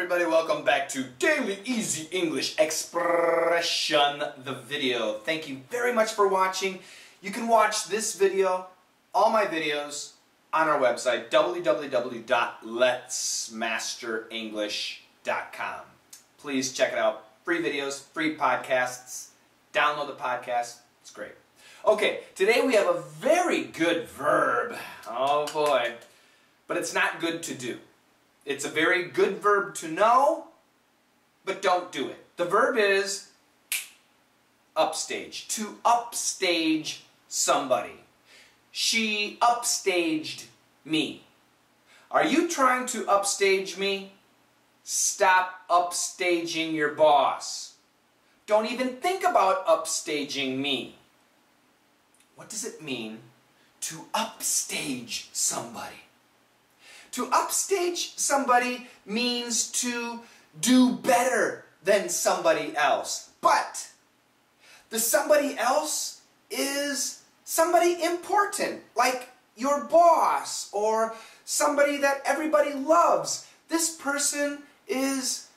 everybody? Welcome back to Daily Easy English Expression, the video. Thank you very much for watching. You can watch this video, all my videos, on our website, www.letsmasterenglish.com. Please check it out. Free videos, free podcasts. Download the podcast. It's great. Okay, today we have a very good verb. Oh boy. But it's not good to do. It's a very good verb to know, but don't do it. The verb is upstage, to upstage somebody. She upstaged me. Are you trying to upstage me? Stop upstaging your boss. Don't even think about upstaging me. What does it mean to upstage somebody? To upstage somebody means to do better than somebody else. But the somebody else is somebody important, like your boss or somebody that everybody loves. This person is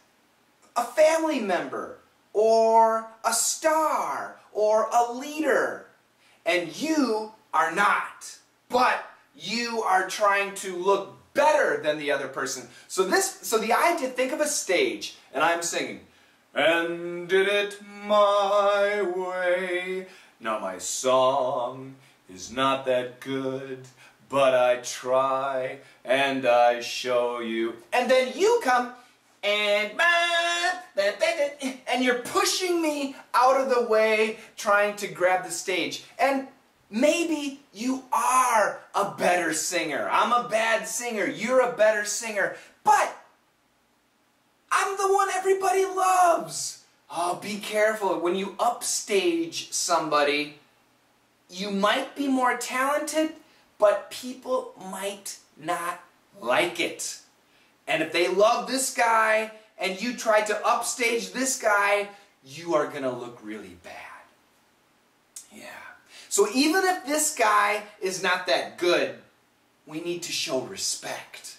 a family member or a star or a leader. And you are not. But you are trying to look better than the other person. So this, so the idea, think of a stage, and I'm singing, and did it my way. Now my song is not that good, but I try, and I show you. And then you come, and and you're pushing me out of the way, trying to grab the stage. And Maybe you are a better singer. I'm a bad singer. You're a better singer. But I'm the one everybody loves. Oh, be careful. When you upstage somebody, you might be more talented, but people might not like it. And if they love this guy and you try to upstage this guy, you are going to look really bad. Yeah. So even if this guy is not that good, we need to show respect.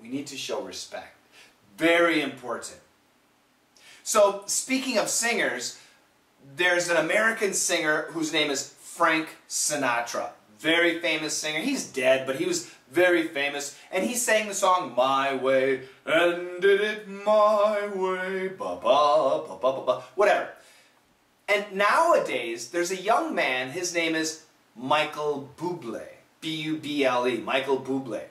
We need to show respect. Very important. So speaking of singers, there's an American singer whose name is Frank Sinatra. Very famous singer. He's dead, but he was very famous. And he sang the song My Way, and did it my way, ba ba ba ba ba ba, whatever. And nowadays, there's a young man, his name is Michael Bublé. B-U-B-L-E, Michael Bublé.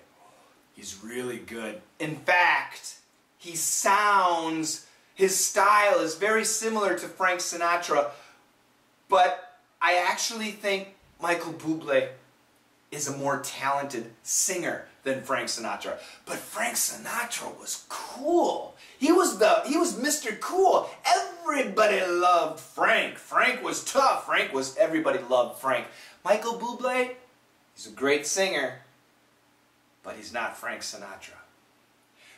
He's really good. In fact, he sounds, his style is very similar to Frank Sinatra, but I actually think Michael Bublé is a more talented singer than Frank Sinatra. But Frank Sinatra was cool. He was the he was Mr. Cool. Everybody loved Frank. Frank was tough. Frank was everybody loved Frank. Michael Bublé, he's a great singer, but he's not Frank Sinatra.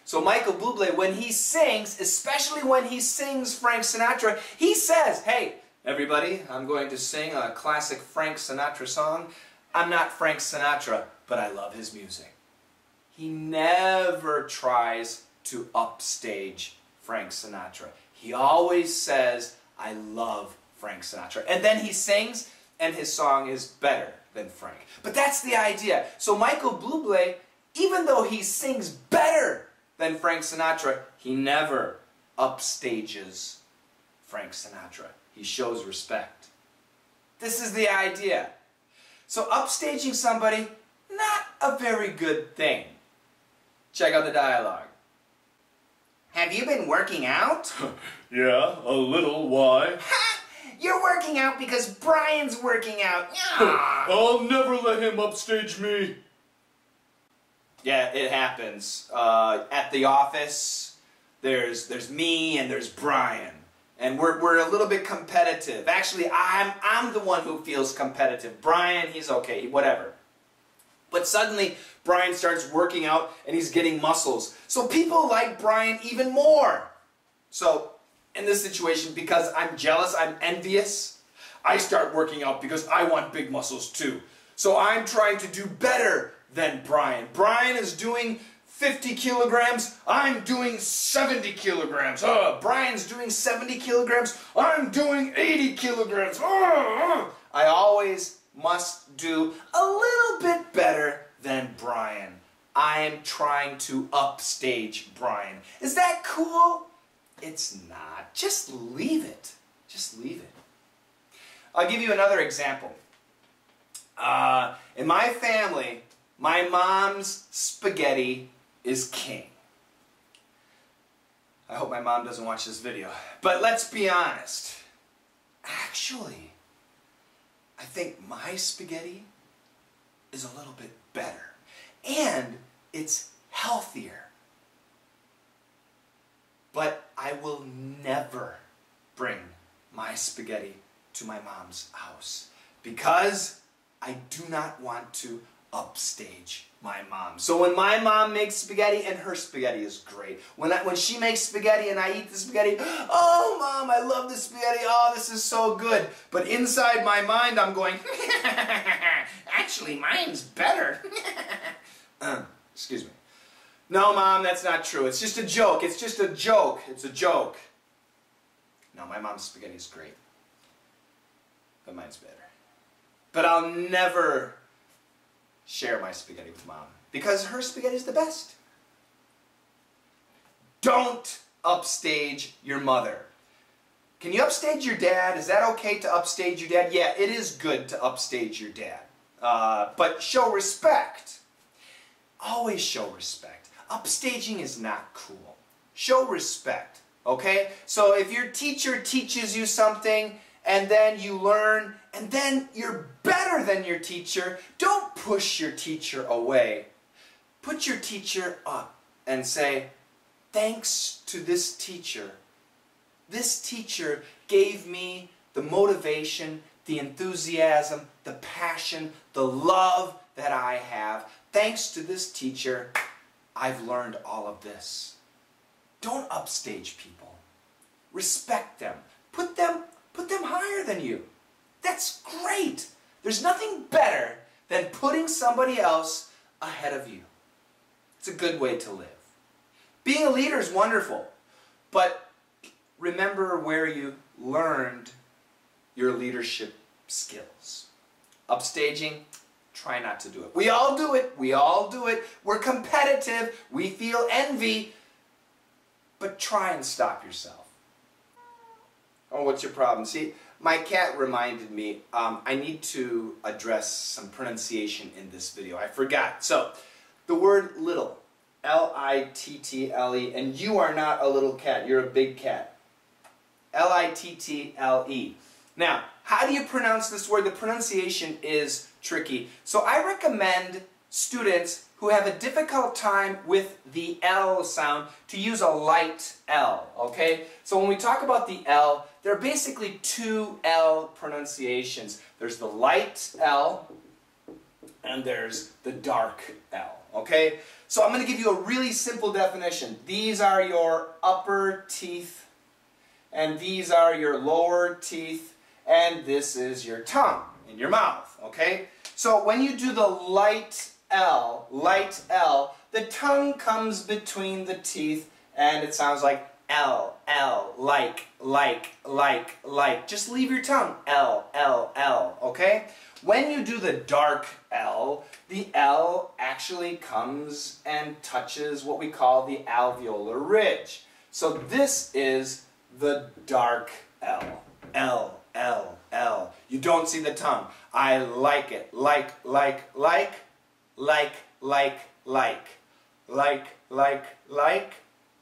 So Michael Bublé, when he sings, especially when he sings Frank Sinatra, he says, hey, everybody, I'm going to sing a classic Frank Sinatra song. I'm not Frank Sinatra, but I love his music. He never tries to upstage Frank Sinatra. He always says, I love Frank Sinatra. And then he sings, and his song is better than Frank. But that's the idea. So Michael Bublé, even though he sings better than Frank Sinatra, he never upstages Frank Sinatra. He shows respect. This is the idea. So upstaging somebody, not a very good thing. Check out the dialogue. Have you been working out? yeah, a little. Why? You're working out because Brian's working out. I'll never let him upstage me. Yeah, it happens. Uh, at the office, there's there's me and there's Brian and we're, we're a little bit competitive. Actually, I'm, I'm the one who feels competitive. Brian, he's okay, whatever. But suddenly, Brian starts working out and he's getting muscles. So people like Brian even more. So, in this situation, because I'm jealous, I'm envious, I start working out because I want big muscles too. So I'm trying to do better than Brian. Brian is doing 50 kilograms, I'm doing 70 kilograms. Oh, Brian's doing 70 kilograms, I'm doing 80 kilograms. Oh, oh. I always must do a little bit better than Brian. I am trying to upstage Brian. Is that cool? It's not. Just leave it. Just leave it. I'll give you another example. Uh, in my family, my mom's spaghetti is king. I hope my mom doesn't watch this video. But let's be honest. Actually, I think my spaghetti is a little bit better. And it's healthier. But I will never bring my spaghetti to my mom's house because I do not want to upstage my mom. So when my mom makes spaghetti, and her spaghetti is great. When, I, when she makes spaghetti and I eat the spaghetti, oh mom, I love the spaghetti, oh this is so good. But inside my mind I'm going, actually mine's better. uh, excuse me. No mom, that's not true. It's just a joke. It's just a joke. It's a joke. No, my mom's spaghetti is great. But mine's better. But I'll never share my spaghetti with mom because her spaghetti is the best. Don't upstage your mother. Can you upstage your dad? Is that okay to upstage your dad? Yeah, it is good to upstage your dad. Uh, but show respect. Always show respect. Upstaging is not cool. Show respect. Okay? So if your teacher teaches you something and then you learn and then you're better than your teacher, don't push your teacher away. Put your teacher up and say, thanks to this teacher, this teacher gave me the motivation, the enthusiasm, the passion, the love that I have. Thanks to this teacher, I've learned all of this. Don't upstage people. Respect them. Put them, put them higher than you. That's great. There's nothing better than putting somebody else ahead of you. It's a good way to live. Being a leader is wonderful, but remember where you learned your leadership skills. Upstaging, try not to do it. We all do it. We all do it. We're competitive. We feel envy. But try and stop yourself. Oh, what's your problem? See, my cat reminded me um, I need to address some pronunciation in this video. I forgot. So, the word little, L-I-T-T-L-E, and you are not a little cat, you're a big cat. L-I-T-T-L-E. Now, how do you pronounce this word? The pronunciation is tricky. So I recommend students who have a difficult time with the L sound to use a light L, okay? So when we talk about the L, there are basically two L pronunciations. There's the light L and there's the dark L, okay? So I'm going to give you a really simple definition. These are your upper teeth and these are your lower teeth and this is your tongue in your mouth, okay? So when you do the light L, light L, the tongue comes between the teeth and it sounds like L, L, like, like, like, like. Just leave your tongue. L, L, L, okay? When you do the dark L, the L actually comes and touches what we call the alveolar ridge. So this is the dark L. L, L, L. You don't see the tongue. I like it. Like, like, like, like, like, like. Like, like, like,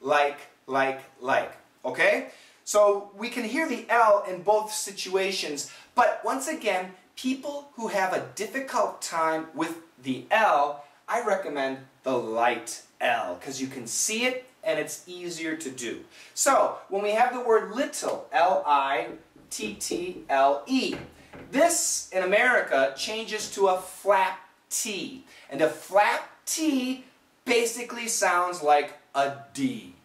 like, like, like. Okay? So we can hear the L in both situations, but once again, people who have a difficult time with the L, I recommend the light L, because you can see it and it's easier to do. So when we have the word little, L-I, L-I-T-T-L-E, this, in America, changes to a flap T. And a flap T basically sounds like a D.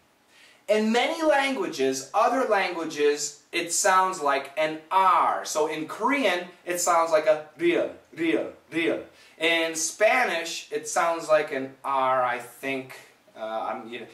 In many languages, other languages, it sounds like an R. So in Korean, it sounds like a real, real, real. In Spanish, it sounds like an R, I think. Uh, I'm, you, know,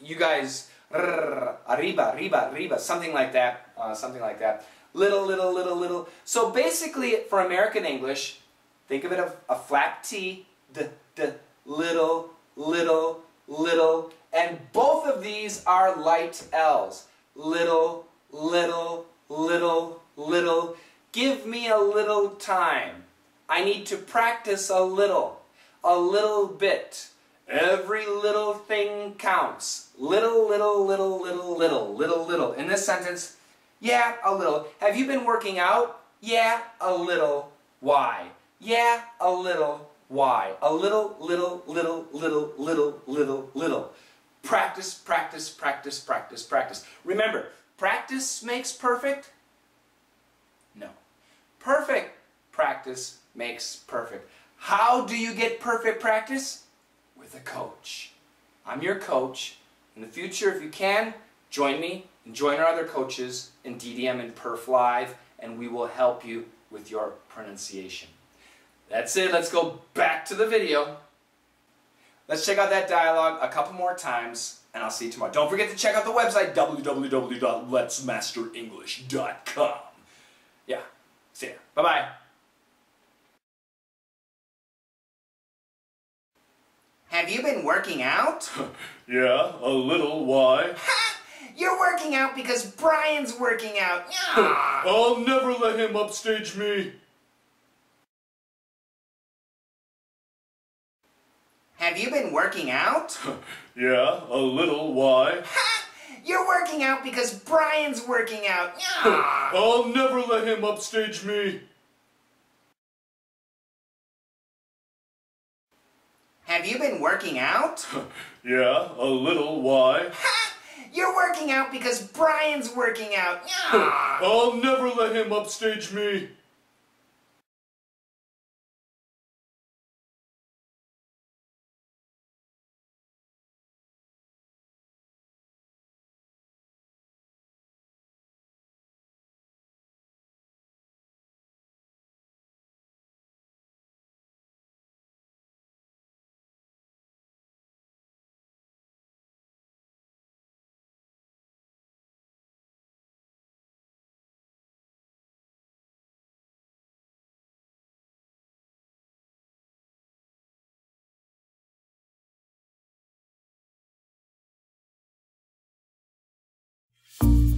you guys, arriba, arriba, arriba, something like that, uh, something like that. Little, little, little, little. So basically, for American English, think of it as a flap T, d, d, little, little, little, and both of these are light L's. Little, little, little, little. Give me a little time. I need to practice a little, a little bit. Every little thing counts. Little, little, little, little, little, little, little. In this sentence, yeah, a little. Have you been working out? Yeah, a little. Why? Yeah, a little. Why? A little, little, little, little, little, little, little. Practice, practice, practice, practice, practice. Remember, practice makes perfect? No. Perfect practice makes perfect. How do you get perfect practice? With a coach. I'm your coach. In the future, if you can, join me and join our other coaches in DDM and Perf Live, and we will help you with your pronunciation. That's it. Let's go back to the video. Let's check out that dialogue a couple more times, and I'll see you tomorrow. Don't forget to check out the website, www.letsmasterenglish.com. Yeah, see ya. Bye-bye. Have you been working out? yeah, a little. Why? You're working out because Brian's working out. I'll never let him upstage me. Have you been working out? yeah, a little. Why? You're working out because Brian's working out. I'll never let him upstage me. Have you been working out? yeah, a little. Why? You're working out because Brian's working out. I'll never let him upstage me. You